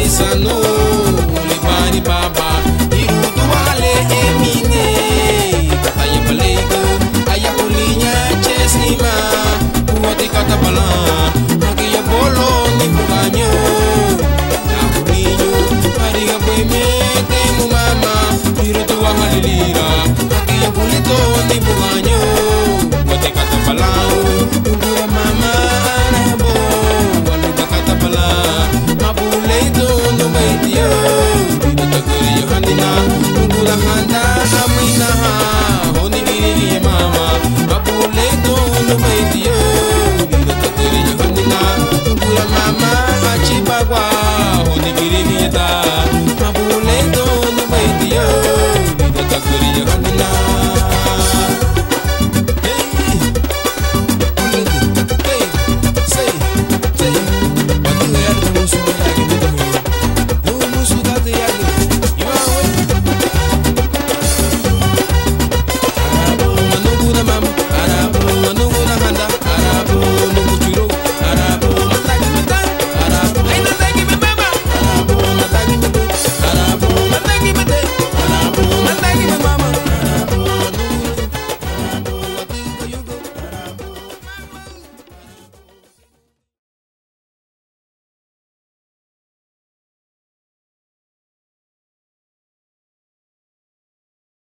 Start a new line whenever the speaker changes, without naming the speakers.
Nisano, Ulibari Baba.